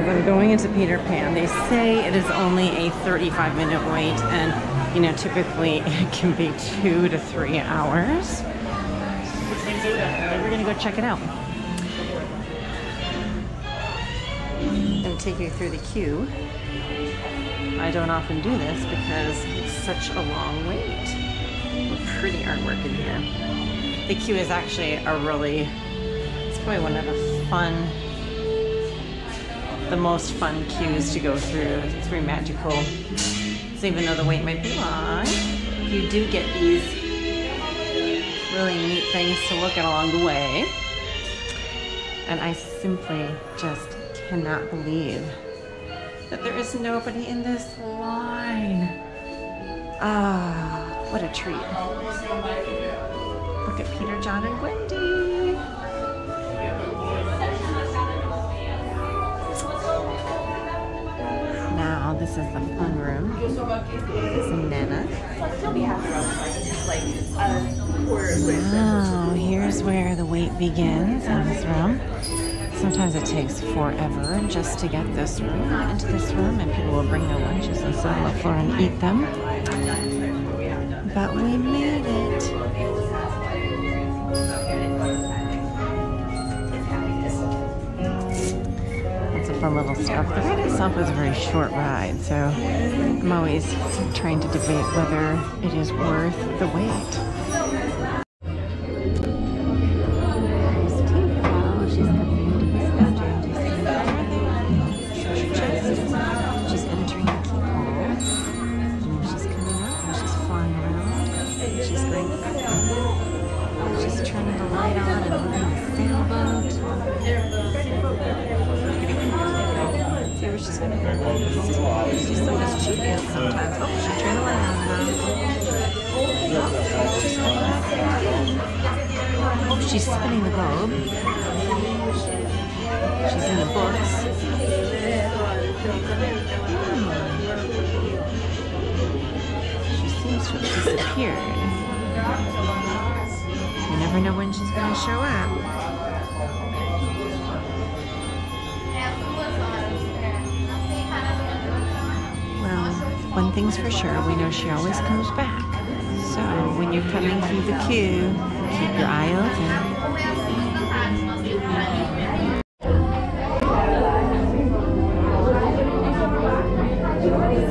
guys, I'm going into Peter Pan. They say it is only a 35 minute wait, and you know, typically it can be two to three hours. We're gonna go check it out. And take you through the queue. I don't often do this because it's such a long wait. Pretty artwork in here. The queue is actually a really, it's probably one of the fun the most fun queues to go through. It's very magical. So even though the wait might be long, you do get these really neat things to look at along the way. And I simply just cannot believe that there is nobody in this line. Ah, what a treat. Look at Peter, John, and Wendy. This is the fun room. Nana. Oh, here's where the wait begins in this room. Sometimes it takes forever just to get this room into this room, and people will bring their lunches and sit on the floor and eat them. But we made it. Little stuff. The ride itself is a very short ride, so I'm always trying to debate whether it is worth the wait. Gonna sometimes. Oh. Oh, she's spinning the globe. She's in the books. Hmm. She seems to have disappeared. You never know when she's going to show up. Thing's for sure, we know she always comes back. So when you're coming through the queue, keep your eye open.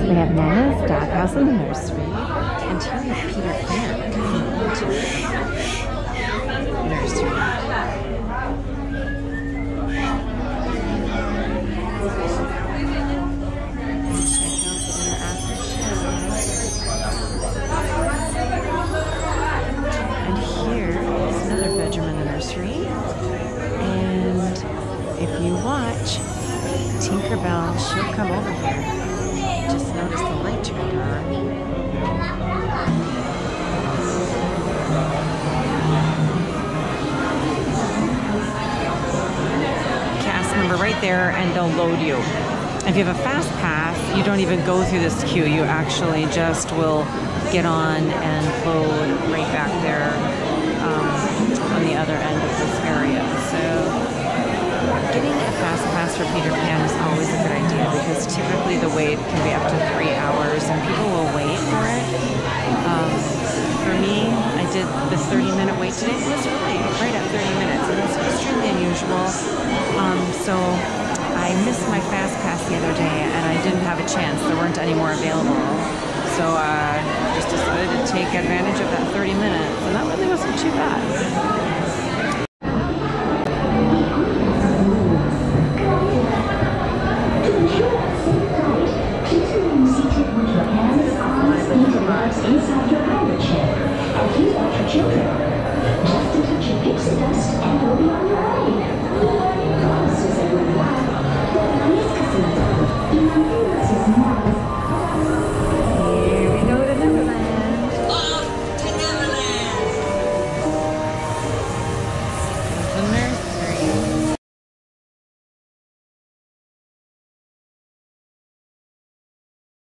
We have Nana's doghouse in the nursery, and have Peter Pan coming into the nursery. Nursery. And if you watch, Tinkerbell, she'll come over here. Just notice the light turned on. Cast member right there, and they'll load you. If you have a fast pass, you don't even go through this queue. You actually just will get on and load right back there um, other end of this area. So getting a fast pass for Peter Pan is always a good idea because typically the wait can be up to three hours and people will wait for it. Um, for me, I did the 30 minute wait today. It was really right at 30 minutes and that's extremely unusual. Um, so I missed my fast pass the other day and I didn't have a chance. There weren't any more available. So I just decided to take advantage of that 30 minutes and that really wasn't too bad. Inside